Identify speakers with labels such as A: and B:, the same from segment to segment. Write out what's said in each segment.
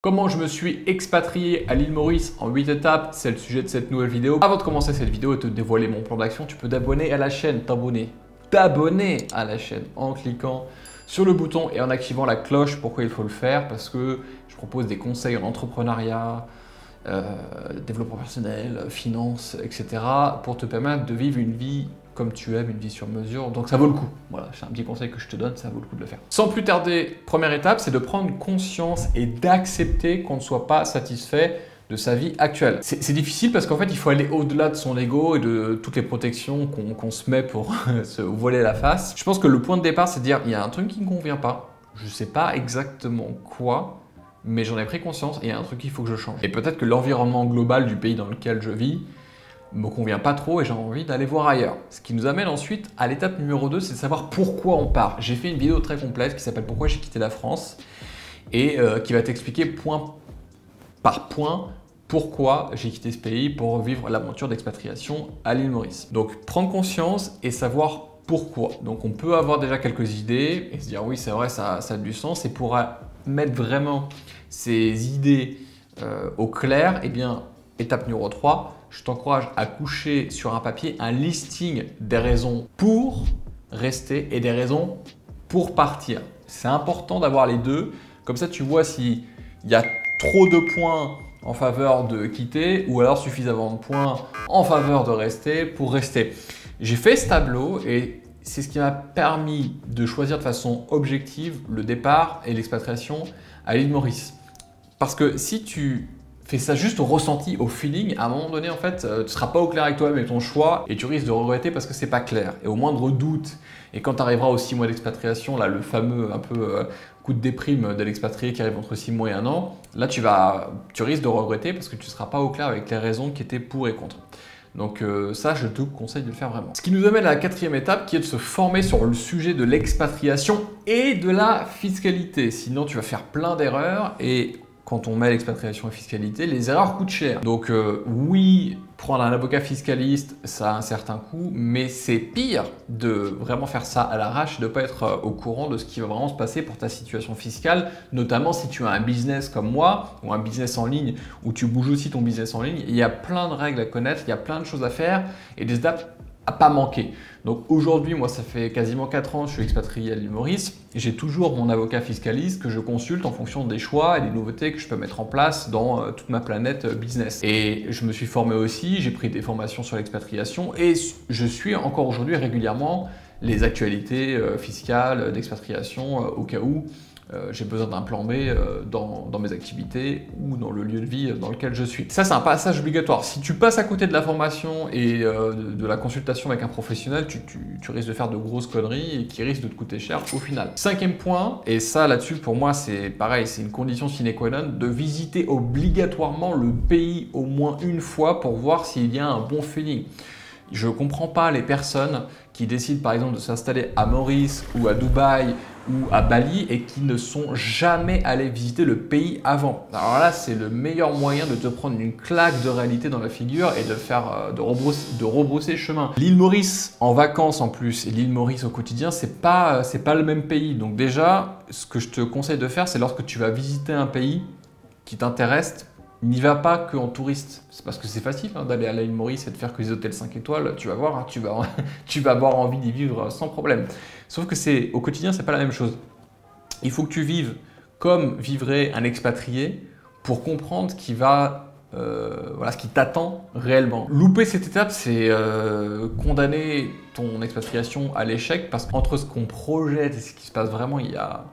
A: Comment je me suis expatrié à l'île Maurice en 8 étapes, c'est le sujet de cette nouvelle vidéo. Avant de commencer cette vidéo et te dévoiler mon plan d'action, tu peux t'abonner à la chaîne, t'abonner, t'abonner à la chaîne en cliquant sur le bouton et en activant la cloche. Pourquoi il faut le faire? Parce que je propose des conseils en entrepreneuriat, euh, développement personnel, finance, etc. pour te permettre de vivre une vie comme tu aimes, une vie sur mesure. Donc ça vaut le coup. Voilà, c'est un petit conseil que je te donne, ça vaut le coup de le faire. Sans plus tarder, première étape, c'est de prendre conscience et d'accepter qu'on ne soit pas satisfait de sa vie actuelle. C'est difficile parce qu'en fait, il faut aller au-delà de son ego et de toutes les protections qu'on se met pour se voiler la face. Je pense que le point de départ, c'est de dire, il y a un truc qui ne convient pas, je ne sais pas exactement quoi, mais j'en ai pris conscience et il y a un truc qu'il faut que je change. Et peut-être que l'environnement global du pays dans lequel je vis, me convient pas trop et j'ai envie d'aller voir ailleurs. Ce qui nous amène ensuite à l'étape numéro 2, c'est de savoir pourquoi on part. J'ai fait une vidéo très complète qui s'appelle Pourquoi j'ai quitté la France et euh, qui va t'expliquer point par point pourquoi j'ai quitté ce pays pour vivre l'aventure d'expatriation à l'île Maurice. Donc prendre conscience et savoir pourquoi. Donc on peut avoir déjà quelques idées et se dire oui c'est vrai ça, a du sens et pour mettre vraiment ces idées euh, au clair, eh bien étape numéro 3, je t'encourage à coucher sur un papier un listing des raisons pour rester et des raisons pour partir. C'est important d'avoir les deux. Comme ça, tu vois s'il y a trop de points en faveur de quitter ou alors suffisamment de points en faveur de rester pour rester. J'ai fait ce tableau et c'est ce qui m'a permis de choisir de façon objective le départ et l'expatriation à l'île Maurice. Parce que si tu fais ça juste au ressenti, au feeling. À un moment donné, en fait, euh, tu ne seras pas au clair avec toi-même et ton choix et tu risques de regretter parce que c'est pas clair. Et au moindre doute, et quand tu arriveras aux 6 mois d'expatriation, là, le fameux un peu euh, coup de déprime de l'expatrié qui arrive entre 6 mois et 1 an, là, tu, vas, tu risques de regretter parce que tu ne seras pas au clair avec les raisons qui étaient pour et contre. Donc euh, ça, je te conseille de le faire vraiment. Ce qui nous amène à la quatrième étape qui est de se former sur le sujet de l'expatriation et de la fiscalité. Sinon, tu vas faire plein d'erreurs et quand on met l'expatriation et fiscalité, les erreurs coûtent cher. Donc euh, oui, prendre un avocat fiscaliste, ça a un certain coût, mais c'est pire de vraiment faire ça à l'arrache, de ne pas être euh, au courant de ce qui va vraiment se passer pour ta situation fiscale, notamment si tu as un business comme moi, ou un business en ligne, où tu bouges aussi ton business en ligne. Il y a plein de règles à connaître, il y a plein de choses à faire, et des étapes pas manquer. Donc aujourd'hui, moi, ça fait quasiment 4 ans que je suis expatrié à l'île Maurice. J'ai toujours mon avocat fiscaliste que je consulte en fonction des choix et des nouveautés que je peux mettre en place dans euh, toute ma planète euh, business. Et je me suis formé aussi, j'ai pris des formations sur l'expatriation et je suis encore aujourd'hui régulièrement les actualités euh, fiscales d'expatriation au cas où euh, j'ai besoin d'un plan B euh, dans, mes activités ou dans le lieu de vie dans lequel je suis. Ça, c'est un passage obligatoire. Si tu passes à côté de la formation et euh, de, la consultation avec un professionnel, tu, risques de faire de grosses conneries et qui risquent de te coûter cher au final. Cinquième point, et ça là-dessus pour moi c'est pareil, c'est une condition sine qua non, de visiter obligatoirement le pays au moins une fois pour voir s'il y a un bon feeling. Je ne comprends pas les personnes qui décident par exemple de s'installer à Maurice ou à Dubaï ou à Bali et qui ne sont jamais allés visiter le pays avant. Alors là, c'est le meilleur moyen de te prendre une claque de réalité dans la figure et de faire euh, de, rebrousser, de rebrousser chemin. L'île Maurice en vacances en plus et l'île Maurice au quotidien, c'est pas c'est pas le même pays. Donc déjà, ce que je te conseille de faire, c'est lorsque tu vas visiter un pays qui t'intéresse, n'y va pas qu'en touriste. C'est parce que c'est facile hein, d'aller à l'île Maurice et de faire que les hôtels 5 étoiles. Tu vas voir, hein, tu, vas, avoir envie d'y vivre sans problème. Sauf que c'est au quotidien, c'est pas la même chose. Il faut que tu vives comme vivrait un expatrié pour comprendre qui va, euh, ce qui t'attend réellement. Louper cette étape, c'est euh, condamner ton expatriation à l'échec parce qu'entre ce qu'on projette et ce qui se passe vraiment, il y a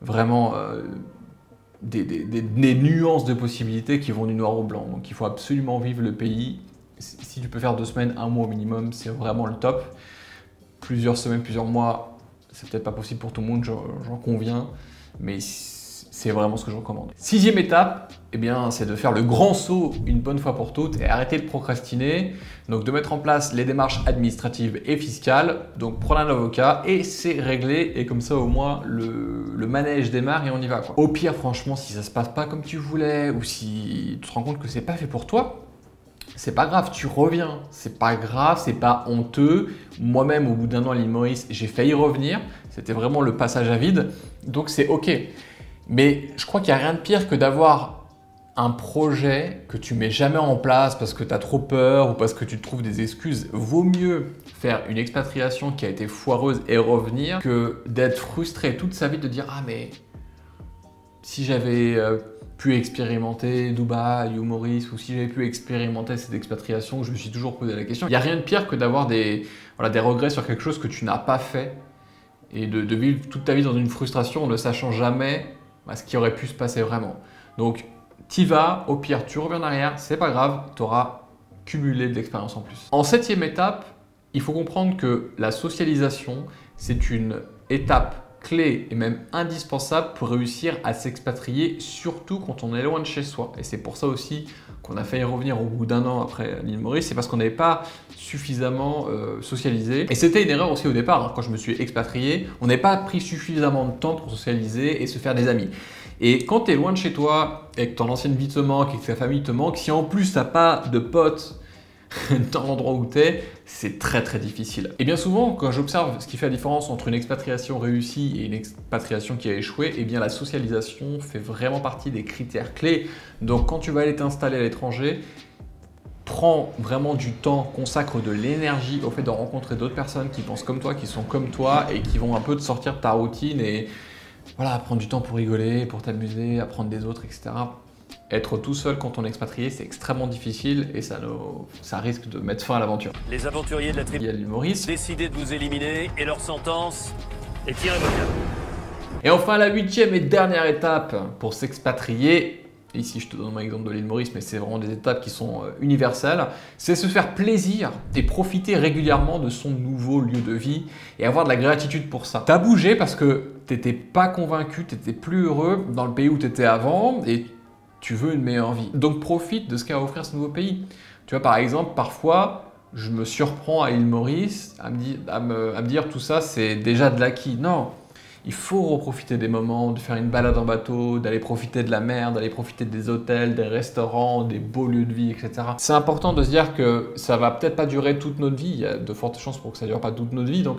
A: vraiment euh, des, nuances de possibilités qui vont du noir au blanc. Donc il faut absolument vivre le pays. Si tu peux faire deux semaines, un mois au minimum, c'est vraiment le top. Plusieurs semaines, plusieurs mois, c'est peut-être pas possible pour tout le monde, j'en conviens. Mais c'est vraiment ce que je recommande. Sixième étape, eh bien, c'est de faire le grand saut une bonne fois pour toutes et arrêter de procrastiner. Donc de mettre en place les démarches administratives et fiscales. Donc prendre un avocat et c'est réglé. Et comme ça au moins le, manège démarre et on y va. Au pire, franchement, si ça se passe pas comme tu voulais ou si tu te rends compte que c'est pas fait pour toi, c'est pas grave, tu reviens. C'est pas grave, c'est pas honteux. Moi-même, au bout d'un an à l'île Maurice, j'ai failli revenir. C'était vraiment le passage à vide. Donc c'est ok. Mais je crois qu'il n'y a rien de pire que d'avoir un projet que tu mets jamais en place parce que tu as trop peur ou parce que tu trouves des excuses. Vaut mieux faire une expatriation qui a été foireuse et revenir que d'être frustré toute sa vie de dire ah mais si j'avais euh, pu expérimenter Dubaï ou Maurice ou si j'avais pu expérimenter cette expatriation, je me suis toujours posé la question. Il n'y a rien de pire que d'avoir des, voilà, des regrets sur quelque chose que tu n'as pas fait et de, vivre toute ta vie dans une frustration en ne sachant jamais bah, ce qui aurait pu se passer vraiment. Donc, t'y vas, au pire, tu reviens en arrière, c'est pas grave, tu auras cumulé de en plus. En septième étape, il faut comprendre que la socialisation, c'est une étape clé et même indispensable pour réussir à s'expatrier, surtout quand on est loin de chez soi. Et c'est pour ça aussi qu'on a failli revenir au bout d'un an après l'île Maurice, c'est parce qu'on n'avait pas suffisamment euh, socialisé. Et c'était une erreur aussi au départ, hein. quand je me suis expatrié, on n'avait pas pris suffisamment de temps pour socialiser et se faire des amis. Et quand tu es loin de chez toi et que ton ancienne vie te manque et que ta famille te manque, si en plus tu n'as pas de potes dans l'endroit où tu es, c'est très très difficile. Et bien souvent, quand j'observe ce qui fait la différence entre une expatriation réussie et une expatriation qui a échoué, eh bien la socialisation fait vraiment partie des critères clés. Donc quand tu vas aller t'installer à l'étranger, prends vraiment du temps, consacre de l'énergie au fait de rencontrer d'autres personnes qui pensent comme toi, qui sont comme toi et qui vont un peu te sortir de ta routine et voilà, prendre du temps pour rigoler, pour t'amuser, apprendre des autres, etc être tout seul quand on est expatrié, c'est extrêmement difficile et ça, ça risque de mettre fin à l'aventure.
B: Les aventuriers de la tribu
A: Maurice
B: décidé de vous éliminer et leur sentence est irrévocable.
A: Et enfin, la huitième et dernière étape pour s'expatrier, ici je te donne mon exemple de l'île Maurice, mais c'est vraiment des étapes qui sont euh, universelles, c'est se faire plaisir et profiter régulièrement de son nouveau lieu de vie et avoir de la gratitude pour ça. T'as bougé parce que t'étais pas convaincu, t'étais plus heureux dans le pays où t'étais avant et tu veux une meilleure vie. Donc profite de ce qu'a à offrir ce nouveau pays. Tu vois, par exemple, parfois, je me surprends à île Maurice à me, dire tout ça, c'est déjà de l'acquis. Non, il faut reprofiter des moments, de faire une balade en bateau, d'aller profiter de la mer, d'aller profiter des hôtels, des restaurants, des beaux lieux de vie, etc. C'est important de se dire que ça va peut-être pas durer toute notre vie. Il y a de fortes chances pour que ça dure pas toute notre vie. Donc,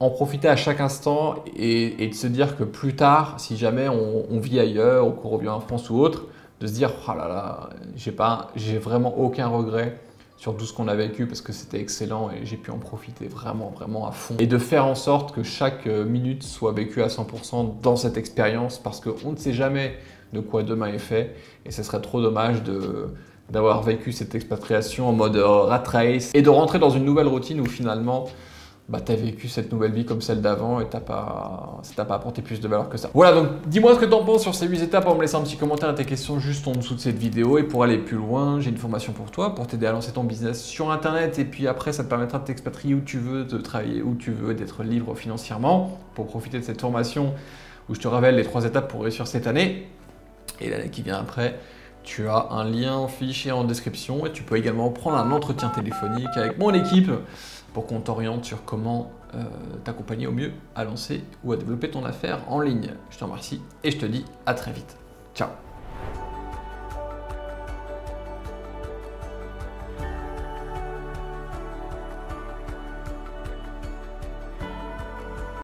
A: en profiter à chaque instant et, de se dire que plus tard, si jamais on, vit ailleurs ou qu'on revient en France ou autre, de se dire oh là là, j'ai pas, j'ai vraiment aucun regret sur tout ce qu'on a vécu parce que c'était excellent et j'ai pu en profiter vraiment vraiment à fond. Et de faire en sorte que chaque euh, minute soit vécue à 100% dans cette expérience parce qu'on ne sait jamais de quoi demain est fait et ce serait trop dommage de d'avoir vécu cette expatriation en mode rat race et de rentrer dans une nouvelle routine où finalement bah, tu as vécu cette nouvelle vie comme celle d'avant et t'as pas, pas apporté plus de valeur que ça. Voilà, donc dis-moi ce que tu en penses sur ces 8 étapes en me laissant un petit commentaire et tes questions juste en dessous de cette vidéo. Et pour aller plus loin, j'ai une formation pour toi, pour t'aider à lancer ton business sur Internet. Et puis après, ça te permettra de t'expatrier où tu veux, de travailler où tu veux, d'être libre financièrement pour profiter de cette formation où je te révèle les trois étapes pour réussir cette année. Et l'année qui vient après, tu as un lien fichier en description et tu peux également prendre un entretien téléphonique avec mon équipe pour qu'on t'oriente sur comment euh, t'accompagner au mieux à lancer ou à développer ton affaire en ligne. Je te remercie et je te dis à très vite. Ciao